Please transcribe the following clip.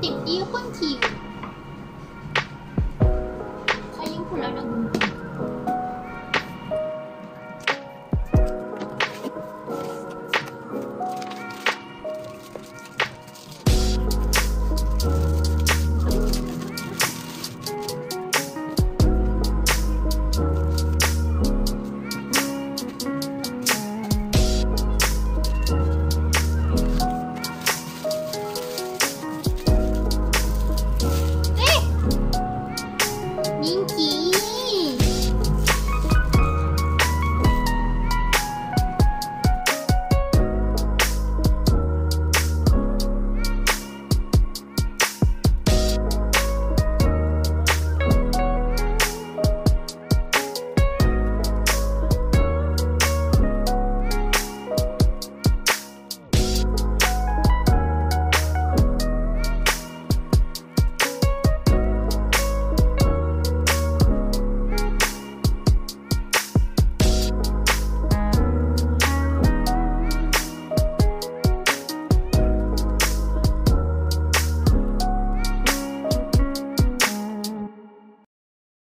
Tip iyo konti. Sayang pula na gumagawa.